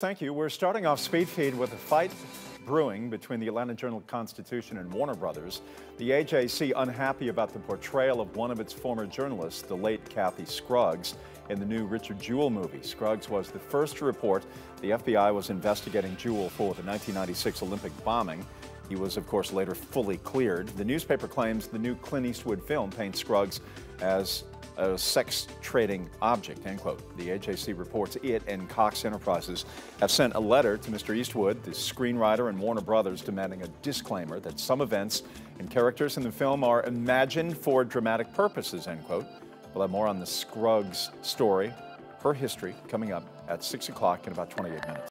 Thank you. We're starting off Speed Feed with a fight brewing between the Atlanta Journal-Constitution and Warner Brothers. The AJC unhappy about the portrayal of one of its former journalists, the late Kathy Scruggs, in the new Richard Jewell movie. Scruggs was the first to report the FBI was investigating Jewell for the 1996 Olympic bombing. He was, of course, later fully cleared. The newspaper claims the new Clint Eastwood film paints Scruggs as a sex trading object, end quote. The AJC reports it and Cox Enterprises have sent a letter to Mr. Eastwood, the screenwriter, and Warner Brothers demanding a disclaimer that some events and characters in the film are imagined for dramatic purposes, end quote. We'll have more on the Scruggs story, her history, coming up at 6 o'clock in about 28 minutes.